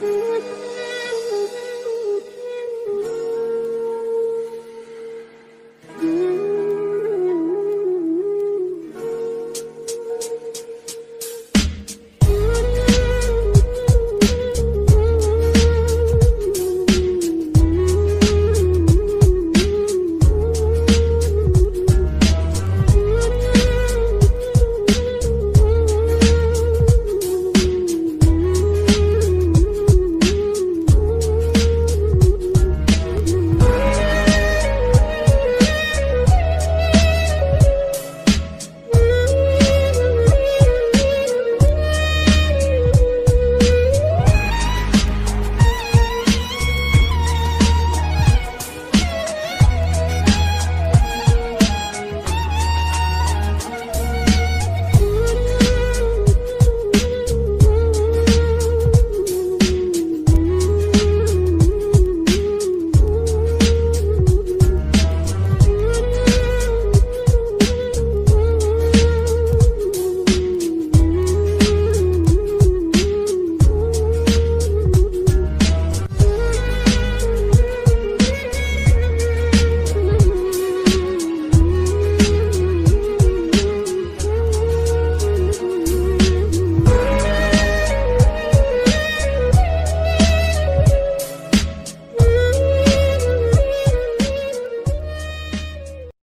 嗯。